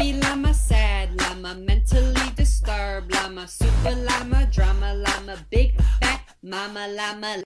happy llama, sad llama, mentally disturbed llama, super llama, drama llama, big fat mama llama.